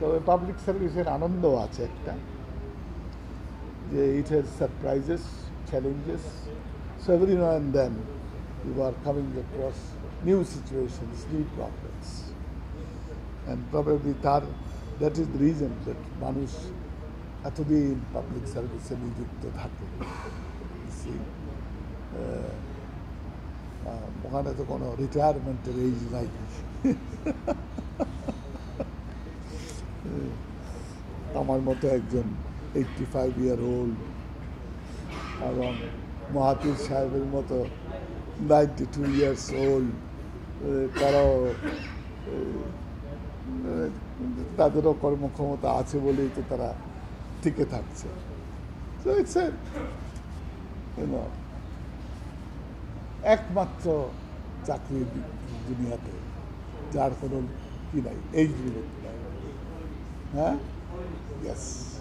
তবে পাবলিক সার্ভিসের আনন্দ আছে একটা, যে it has surprises challenges so every now and then you are coming across new situations new problems and probably তার that is the reason that মানুষ এতদিন public সার্ভিসে নিযুক্ত থাকে। ওখানে তো কোনো রিটায়ারমেন্টের এইজ নাই। আমার মতো একজন এইটটি ফাইভ ইয়ার ওল্ড এবং মহাতির সাহেবের মতো নাইনটি টু ইয়ার্স ওল্ড তারাও তাদেরও কর্মক্ষমতা আছে বলেই তো তারা টিকে থাকছে। একমাত্র চাকরি দুনিয়াতে, যার কোনো কি নাই এইজ লিমিট Huh? Yes.